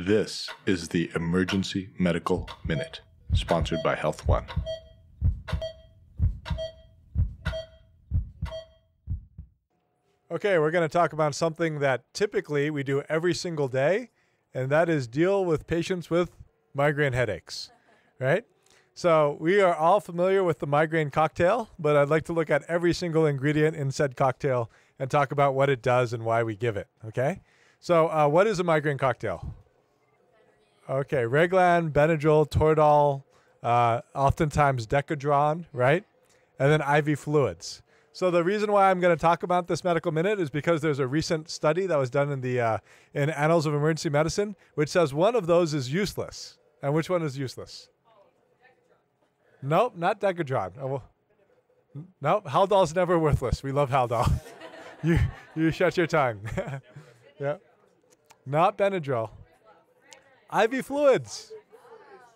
This is the Emergency Medical Minute, sponsored by Health One. Okay, we're going to talk about something that typically we do every single day, and that is deal with patients with migraine headaches, right? So, we are all familiar with the migraine cocktail, but I'd like to look at every single ingredient in said cocktail and talk about what it does and why we give it, okay? So, uh, what is a migraine cocktail? Okay, Reglan, Benadryl, Toradol, uh, oftentimes Decadron, right? And then IV fluids. So the reason why I'm going to talk about this medical minute is because there's a recent study that was done in the uh, in Annals of Emergency Medicine, which says one of those is useless. And which one is useless? Nope, not Decadron. Oh, well, nope, Haldol's never worthless. We love Haldol. you you shut your tongue. yeah, not Benadryl. IV fluids.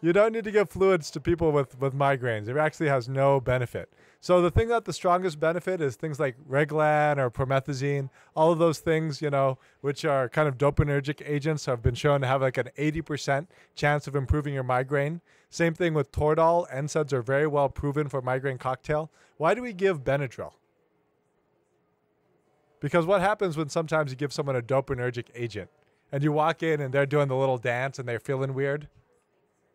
You don't need to give fluids to people with, with migraines. It actually has no benefit. So the thing that the strongest benefit is things like Reglan or promethazine, all of those things, you know, which are kind of dopaminergic agents, have been shown to have like an 80% chance of improving your migraine. Same thing with Toradol. NSAIDs are very well proven for migraine cocktail. Why do we give Benadryl? Because what happens when sometimes you give someone a dopaminergic agent and you walk in and they're doing the little dance and they're feeling weird?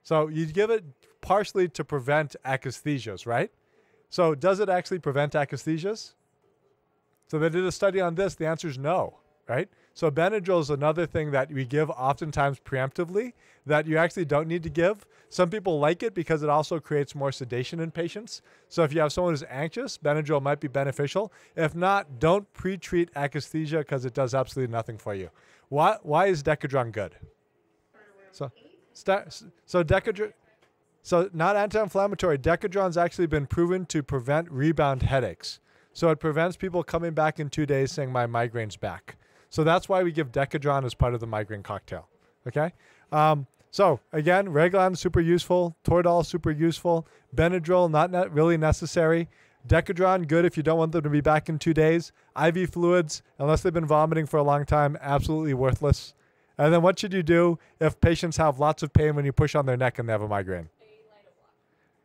So you give it partially to prevent akathisias, right? So does it actually prevent akathisias? So they did a study on this. The answer is no, right? So Benadryl is another thing that we give oftentimes preemptively that you actually don't need to give. Some people like it because it also creates more sedation in patients. So if you have someone who's anxious, Benadryl might be beneficial. If not, don't pre-treat akathisia because it does absolutely nothing for you. Why, why is Decadron good? So, so Decadron, so not anti-inflammatory. Decadron's actually been proven to prevent rebound headaches. So it prevents people coming back in two days saying my migraine's back. So that's why we give Decadron as part of the migraine cocktail. Okay. Um, so again, Reglan super useful, Toradol super useful, Benadryl not ne- really necessary. Decadron good if you don't want them to be back in two days. IV fluids, unless they've been vomiting for a long time, absolutely worthless. And then what should you do if patients have lots of pain when you push on their neck and they have a migraine?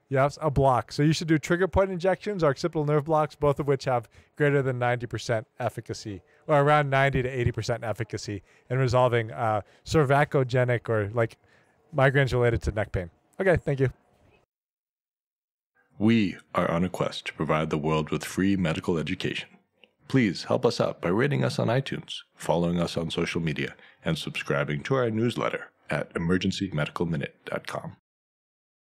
Yes, a block. So you should do trigger point injections or occipital nerve blocks, both of which have greater than 90% efficacy, or around 90 to 80% efficacy in resolving uh, cervicogenic or like migraines related to neck pain. Okay, thank you. We are on a quest to provide the world with free medical education. Please help us out by rating us on iTunes, following us on social media, and subscribing to our newsletter at emergencymedicalminute.com.